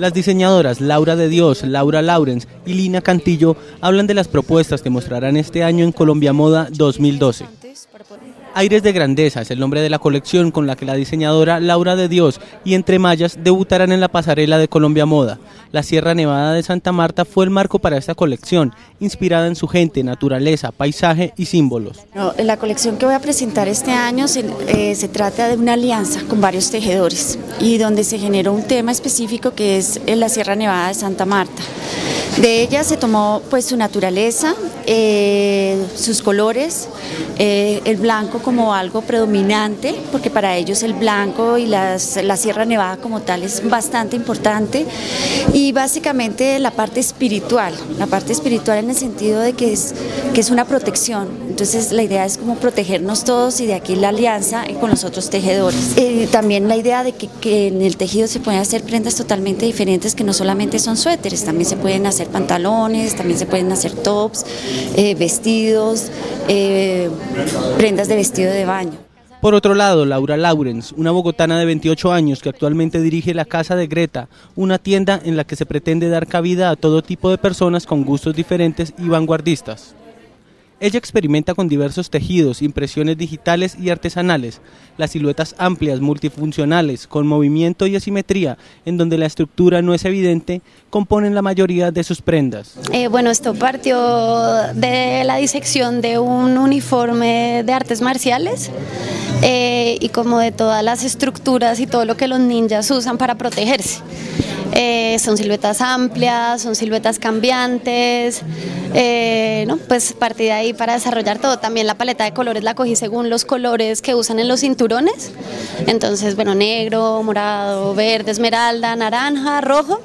Las diseñadoras Laura de Dios, Laura Laurens y Lina Cantillo hablan de las propuestas que mostrarán este año en Colombia Moda 2012. Aires de Grandeza es el nombre de la colección con la que la diseñadora Laura de Dios y Entre Mayas debutarán en la pasarela de Colombia Moda. La Sierra Nevada de Santa Marta fue el marco para esta colección, inspirada en su gente, naturaleza, paisaje y símbolos. la colección que voy a presentar este año se, eh, se, trata de una alianza con varios tejedores y donde se generó un tema específico que es la Sierra Nevada de Santa Marta. De ella se tomó pues su naturaleza, eh, sus colores, eh, el blanco como algo predominante, porque para ellos el blanco y la Sierra Nevada como tal es bastante importante, y básicamente la parte espiritual, la parte espiritual en el sentido de que es, que es una protección, entonces la idea es como protegernos todos y de aquí la alianza con los otros tejedores. Eh, también la idea de que, que en el tejido se pueden hacer prendas totalmente diferentes que no solamente son suéteres, también se pueden hacer pantalones, también se pueden hacer tops, eh, vestidos, eh, prendas de vestido de baño. Por otro lado, Laura Laurens, una bogotana de 28 años que actualmente dirige la Casa de Greta, una tienda en la que se pretende dar cabida a todo tipo de personas con gustos diferentes y vanguardistas. Ella experimenta con diversos tejidos, impresiones digitales y artesanales, las siluetas amplias, multifuncionales, con movimiento y asimetría, en donde la estructura no es evidente, componen la mayoría de sus prendas. Eh, bueno, esto partió de la disección de un uniforme de artes marciales eh, y como de todas las estructuras y todo lo que los ninjas usan para protegerse. Eh, son siluetas amplias, son siluetas cambiantes, eh, ¿no? pues partí de ahí para desarrollar todo. También la paleta de colores la cogí según los colores que usan en los cinturones, entonces bueno, negro, morado, verde, esmeralda, naranja, rojo.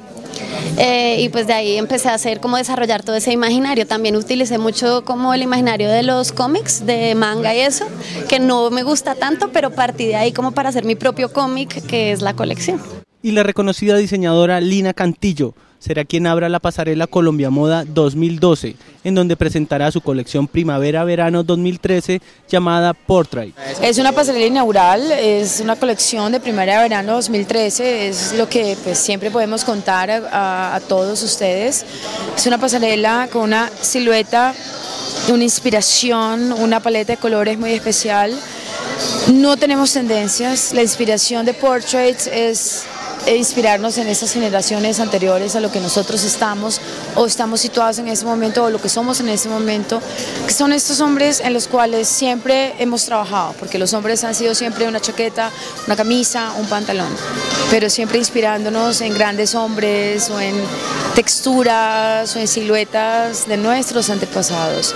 Eh, y pues de ahí empecé a hacer como desarrollar todo ese imaginario. También utilicé mucho como el imaginario de los cómics, de manga y eso, que no me gusta tanto, pero partí de ahí como para hacer mi propio cómic, que es la colección y la reconocida diseñadora Lina Cantillo será quien abra la pasarela Colombia Moda 2012, en donde presentará su colección Primavera-Verano 2013 llamada Portrait. Es una pasarela inaugural, es una colección de Primavera-Verano 2013, es lo que pues, siempre podemos contar a, a todos ustedes. Es una pasarela con una silueta, una inspiración, una paleta de colores muy especial. No tenemos tendencias, la inspiración de Portraits es e inspirarnos en esas generaciones anteriores a lo que nosotros estamos o estamos situados en ese momento o lo que somos en ese momento, que son estos hombres en los cuales siempre hemos trabajado, porque los hombres han sido siempre una chaqueta, una camisa, un pantalón, pero siempre inspirándonos en grandes hombres o en texturas o en siluetas de nuestros antepasados.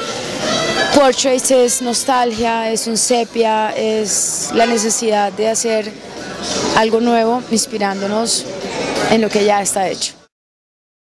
Portraits es nostalgia, es un sepia, es la necesidad de hacer algo nuevo, inspirándonos en lo que ya está hecho.